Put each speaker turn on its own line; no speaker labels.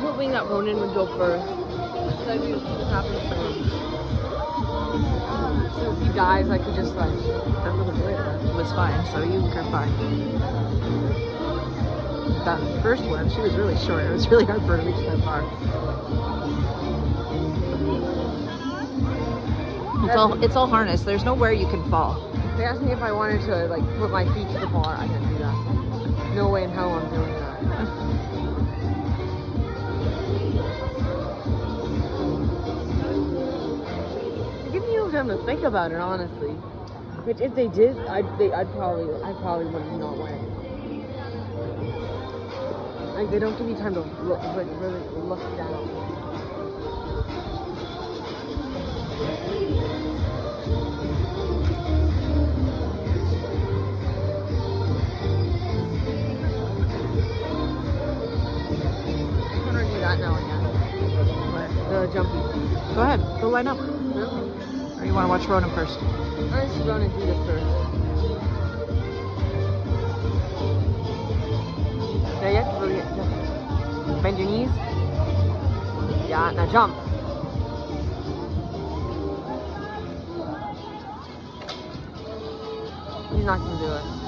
hoping that Ronan would go first. I'd be to what happens to him. So if he dies, I could just like, I'm gonna it.
It was fine, so you are fine. That first one, she was really short. It was really hard for her to reach that far. It's all it's all harness. There's nowhere you can fall.
They asked me if I wanted to like put my feet to the bar. I can do that. No way in hell I'm doing that. You time to think about it, honestly. Which, if they did, I'd, they, I'd probably, I probably would have not went. Like they don't give you time to look, like really look down. Now again. The jumpy.
Go ahead, go line up.
No?
Or you want to watch Ronan first?
Just gonna do this first. There yet? Really yet? Bend your knees. Yeah, now jump. He's not gonna do it.